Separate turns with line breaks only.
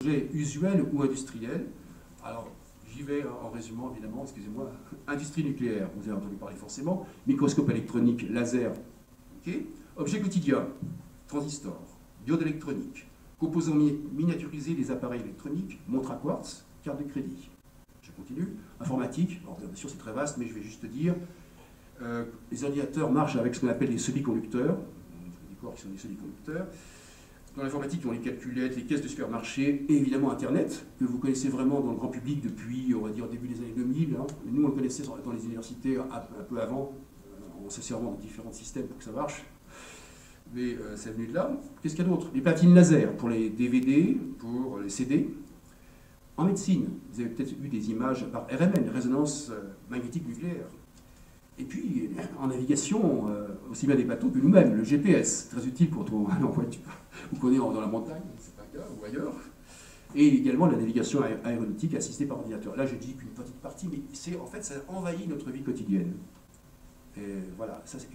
projet usuel ou industriel. Alors, j'y vais en résumant, évidemment, excusez-moi, industrie nucléaire, vous avez entendu parler forcément, microscope électronique, laser, ok objet quotidien, transistor, diode électronique, composants miniaturisés des appareils électroniques, montre à quartz, carte de crédit. Je continue. Informatique, bien sûr c'est très vaste, mais je vais juste dire, euh, les ordinateurs marchent avec ce qu'on appelle les semi-conducteurs, des corps qui sont des semi-conducteurs. Dans l'informatique, on les calculettes, les caisses de supermarché et évidemment Internet, que vous connaissez vraiment dans le grand public depuis, on va dire, début des années 2000. Hein. Nous, on le connaissait dans les universités un, peu avant, euh, en se servant de différents systèmes pour que ça marche. Mais euh, c'est venu de là. Qu'est-ce qu'il y a d'autre? Les platines laser pour les DVD, pour les CD. En médecine, vous avez peut-être eu des images par RMN, résonance magnétique nucléaire. Et puis, en navigation, euh, aussi bien des bateaux que nous-mêmes, le GPS, très utile quand on est en voiture, ou qu'on est dans la montagne, c'est pas ou ailleurs. Et également la navigation aéronautique assistée par ordinateur. Là, je dis qu'une petite partie, mais c'est en fait, ça envahit notre vie quotidienne. Et voilà, ça c'est